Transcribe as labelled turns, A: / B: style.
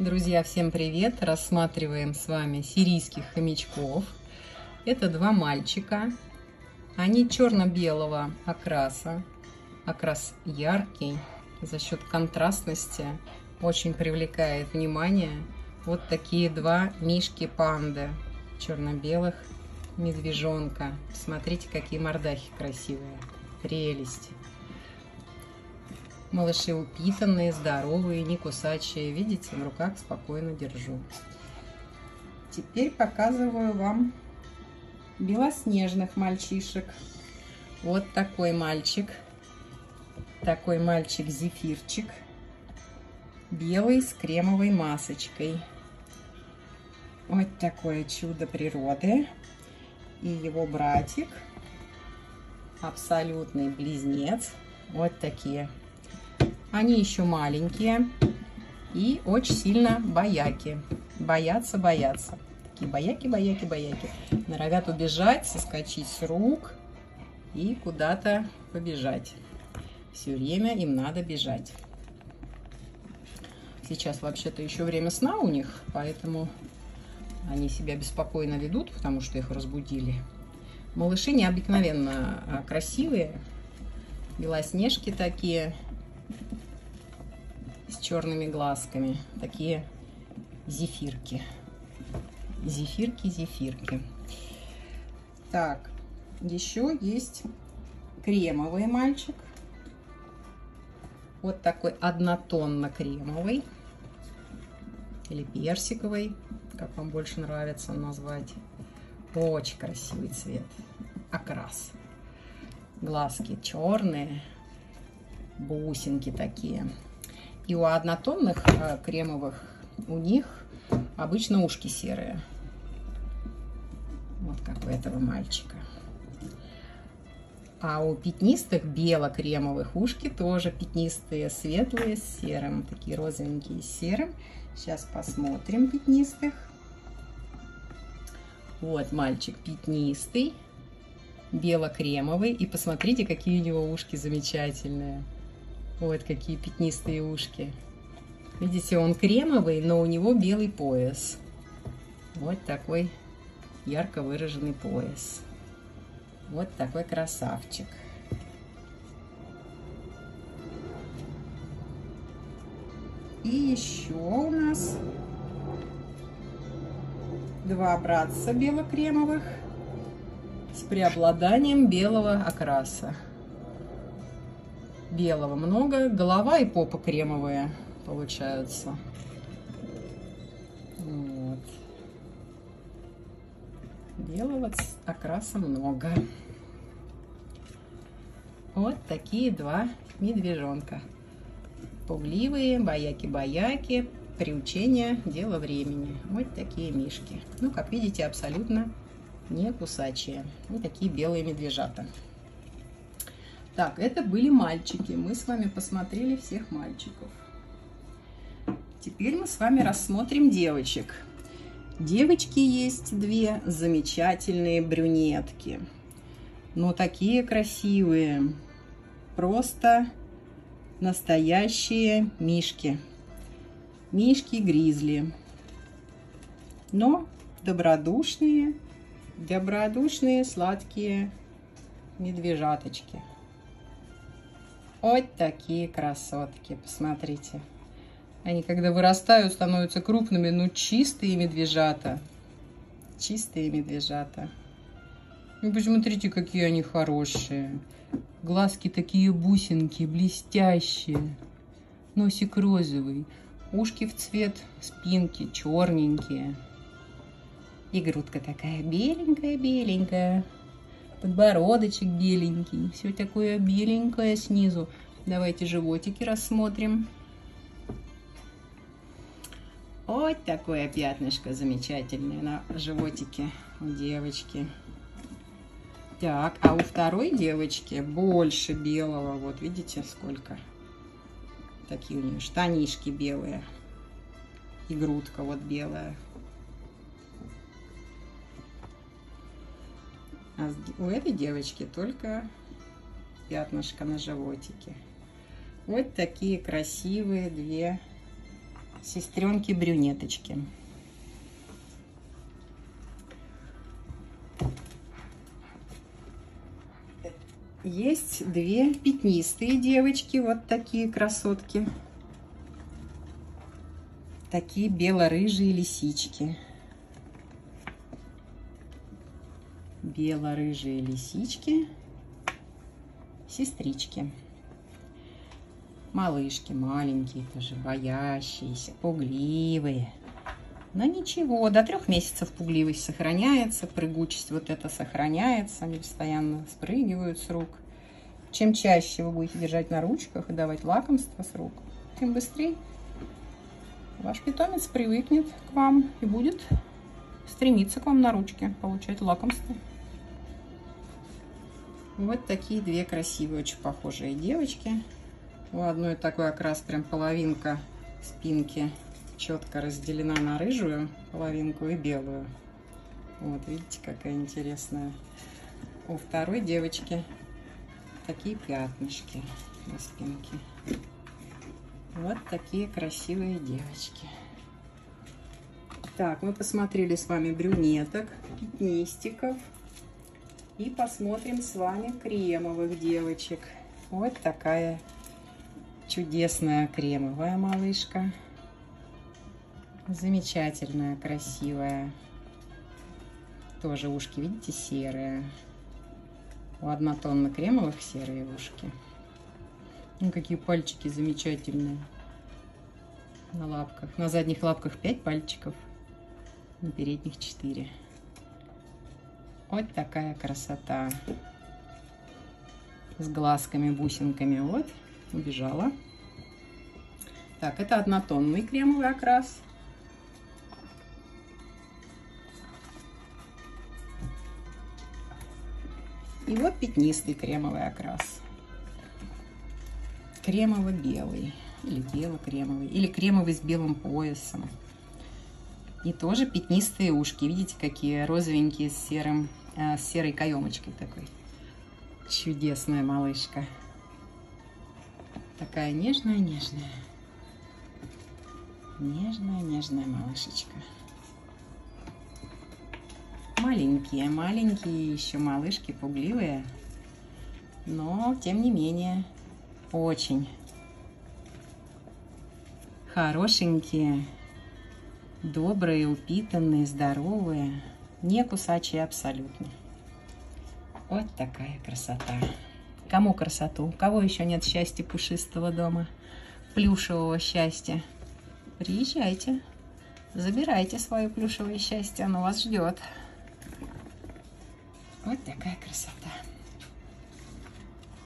A: Друзья, всем привет! Рассматриваем с вами сирийских хомячков. Это два мальчика. Они черно-белого окраса. Окрас яркий, за счет контрастности очень привлекает внимание. Вот такие два мишки-панды черно-белых медвежонка. Смотрите, какие мордахи красивые. Прелесть. Малыши упитанные, здоровые, не кусачие. Видите, в руках спокойно держу. Теперь показываю вам белоснежных мальчишек. Вот такой мальчик. Такой мальчик-зефирчик. Белый с кремовой масочкой. Вот такое чудо природы. И его братик. Абсолютный близнец. Вот такие они еще маленькие и очень сильно бояки. Боятся, боятся. Такие бояки, бояки, бояки. Норовят убежать, соскочить с рук и куда-то побежать. Все время им надо бежать. Сейчас вообще-то еще время сна у них, поэтому они себя беспокойно ведут, потому что их разбудили. Малыши необыкновенно а, красивые, белоснежки такие, с черными глазками. Такие зефирки. Зефирки, зефирки. Так, еще есть кремовый мальчик. Вот такой однотонно-кремовый. Или персиковый, как вам больше нравится назвать. Очень красивый цвет. Окрас. Глазки черные, бусинки такие. И у однотонных э, кремовых у них обычно ушки серые. Вот как у этого мальчика. А у пятнистых бело-кремовых ушки тоже пятнистые, светлые с серым. Такие розовенькие с серым. Сейчас посмотрим пятнистых. Вот мальчик пятнистый, бело-кремовый. И посмотрите, какие у него ушки замечательные. Вот какие пятнистые ушки. Видите, он кремовый, но у него белый пояс. Вот такой ярко выраженный пояс. Вот такой красавчик. И еще у нас два братца белокремовых с преобладанием белого окраса белого много. Голова и попа кремовые получаются. Вот. Белого окраса много. Вот такие два медвежонка. Пугливые, бояки-бояки, приучение, дело времени. Вот такие мишки. Ну, как видите, абсолютно не кусачие. Вот такие белые медвежата. Так, это были мальчики. Мы с вами посмотрели всех мальчиков. Теперь мы с вами рассмотрим девочек. Девочки есть две замечательные брюнетки. Но такие красивые. Просто настоящие мишки. Мишки-гризли. Но добродушные, добродушные, сладкие медвежаточки. Вот такие красотки, посмотрите. Они, когда вырастают, становятся крупными, ну, чистые медвежата. Чистые медвежата. Ну, посмотрите, какие они хорошие. Глазки такие бусинки, блестящие. Носик розовый. Ушки в цвет спинки, черненькие. И грудка такая беленькая-беленькая подбородочек беленький, все такое беленькое снизу. Давайте животики рассмотрим. Вот такое пятнышко замечательное на животике у девочки. Так, а у второй девочки больше белого. Вот видите, сколько. Такие у нее штанишки белые. И грудка вот белая. А у этой девочки только пятнышко на животике. Вот такие красивые две сестренки-брюнеточки. Есть две пятнистые девочки, вот такие красотки. Такие бело-рыжие лисички. Бело-рыжие лисички, сестрички. Малышки маленькие тоже, боящиеся, пугливые. Но ничего, до трех месяцев пугливость сохраняется, прыгучесть вот это сохраняется, они постоянно спрыгивают с рук. Чем чаще вы будете держать на ручках и давать лакомство с рук, тем быстрее ваш питомец привыкнет к вам и будет стремиться к вам на ручке, получать лакомство. Вот такие две красивые, очень похожие девочки. У одной такой окрас, прям половинка спинки четко разделена на рыжую половинку и белую. Вот, видите, какая интересная. У второй девочки такие пятнышки на спинке. Вот такие красивые девочки. Так, мы посмотрели с вами брюнеток, пятнистиков. И посмотрим с вами кремовых девочек. Вот такая чудесная кремовая малышка. Замечательная, красивая. Тоже ушки, видите, серые. У однотонно кремовых серые ушки. Ну, какие пальчики замечательные на лапках. На задних лапках 5 пальчиков, на передних 4. Вот такая красота. С глазками, бусинками. Вот убежала. Так, это однотонный кремовый окрас. И вот пятнистый кремовый окрас. Кремово-белый. Или бело-кремовый. Или кремовый с белым поясом. И тоже пятнистые ушки. Видите, какие розовенькие с, серым, э, с серой каемочкой такой. Чудесная малышка. Такая нежная-нежная. Нежная-нежная малышечка. Маленькие, маленькие еще малышки, пугливые. Но, тем не менее, очень хорошенькие, добрые, упитанные, здоровые, не кусачие абсолютно. Вот такая красота. Кому красоту? У кого еще нет счастья пушистого дома? Плюшевого счастья? Приезжайте, забирайте свое плюшевое счастье, оно вас ждет. Вот такая красота.